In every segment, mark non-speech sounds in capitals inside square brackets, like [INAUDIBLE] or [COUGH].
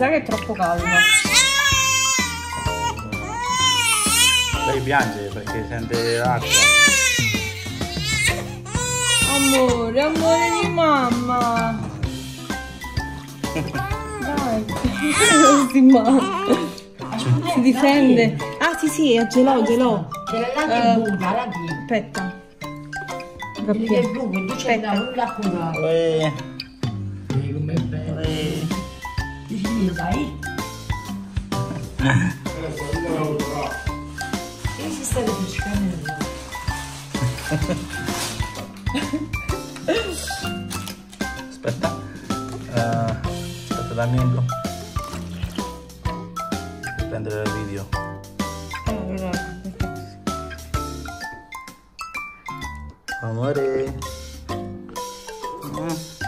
sa che è troppo caldo. Lei piange perché sente l'acqua. Amore, amore di mamma. Dai, [LAUGHS] si male. Si difende. Ah sì sì, è gelò, gelò. Eh. è buona, la chi? Aspetta. Che è buco, tu c'è da nulla cura. Dici io, dai. Che si sta pescando? Aspetta. Eh, aspetta, dammi un per prendere il video. Amore. Mm.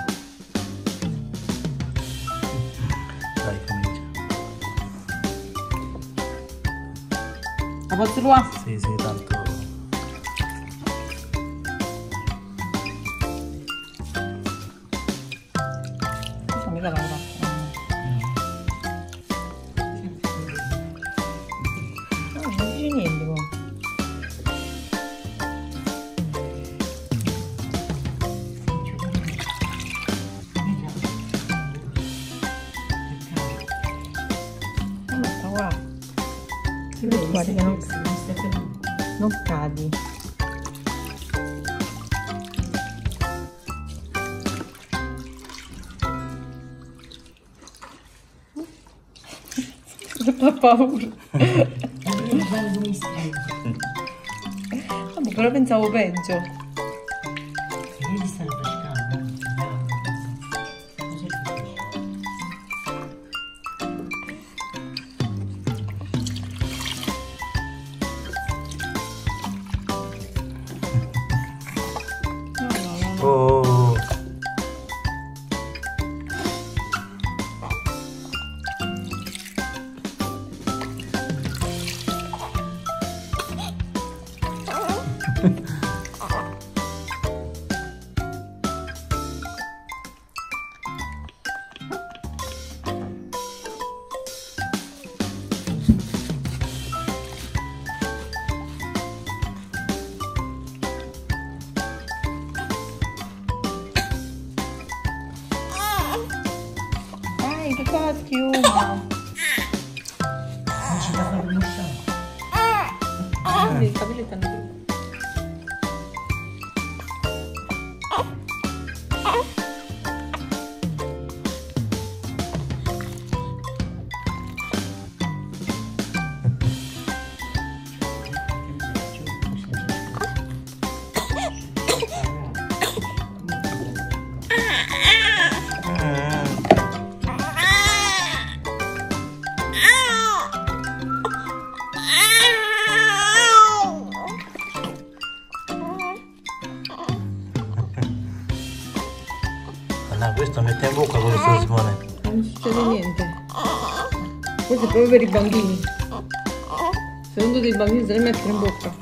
La posso ruà? Sì, Guarda che non, non cadi. Ho paura. Vabbè, però pensavo peggio. Ah, i capelli stanno Allora, questo mette in bocca questo Simone. Non succede niente. Questo è proprio per i bambini. Secondo dei bambini se ne mettono in bocca.